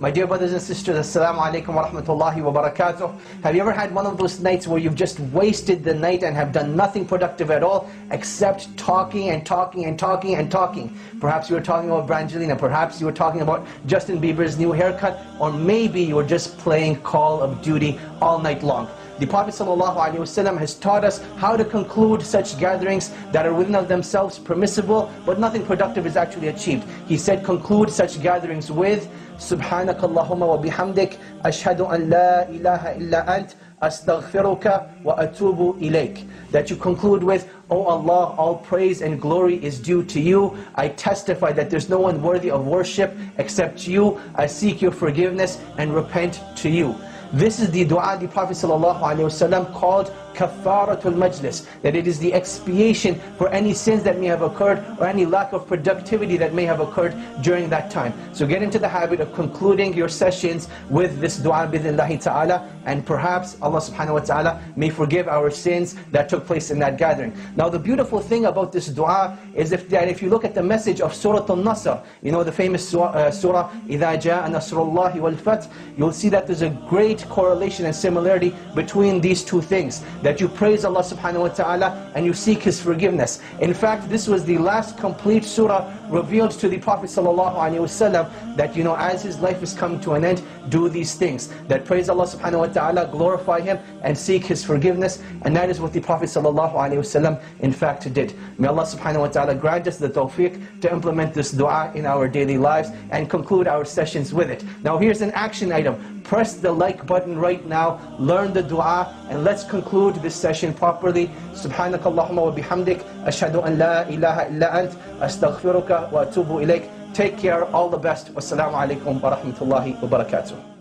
My dear brothers and sisters, Assalamu alaikum wa rahmatullahi wa barakatuh. Have you ever had one of those nights where you've just wasted the night and have done nothing productive at all except talking and talking and talking and talking? Perhaps you were talking about Brangelina, perhaps you were talking about Justin Bieber's new haircut, or maybe you were just playing Call of Duty all night long. The Prophet ﷺ has taught us how to conclude such gatherings that are within of themselves permissible, but nothing productive is actually achieved. He said, conclude such gatherings with سبحانك اللهم وبحمدك أشهد أن لا إله إلا أنت أستغفرك وأتوب إليك That you conclude with, O oh Allah, all praise and glory is due to you. I testify that there's no one worthy of worship except you. I seek your forgiveness and repent to you. This is the dua the Prophet ﷺ called kaffaratul majlis, that it is the expiation for any sins that may have occurred or any lack of productivity that may have occurred during that time. So get into the habit of concluding your sessions with this dua bidhillahi ta'ala and perhaps Allah subhanahu wa ta'ala may forgive our sins that took place in that gathering. Now the beautiful thing about this dua is if, that if you look at the message of Surah Al-Nasr, you know the famous surah, uh, surah إِذَا جَاءَ نَصْرُ اللَّهِ وَالْفَتْحِ You'll see that there's a great correlation and similarity between these two things. That you praise Allah subhanahu wa ta'ala and you seek His forgiveness. In fact, this was the last complete surah revealed to the Prophet ﷺ that you know as his life is coming to an end, do these things. That praise Allah subhanahu wa ta'ala, glorify Him and seek His forgiveness. And that is what the Prophet ﷺ in fact did. May Allah subhanahu wa ta'ala grant us the tawfiq to implement this dua in our daily lives and conclude our sessions with it. Now here's an action item Press the like button right now, learn the dua, and let's conclude this session properly. سبحانك اللهم وبحمدك أشهد أن لا إله إلا أنت أستغفرك وأتوب إليك Take care, all the best. Wassalamu alaikum wa rahmatullahi wa barakatuh.